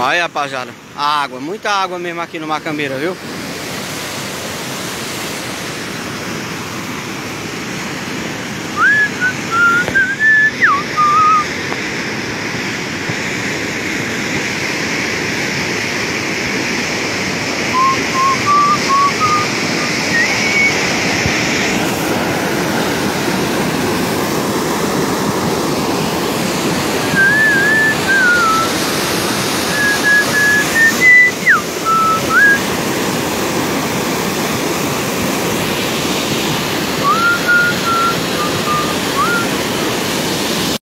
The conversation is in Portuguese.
Olha, rapaziada, a água, muita água mesmo aqui no Macambeira, viu?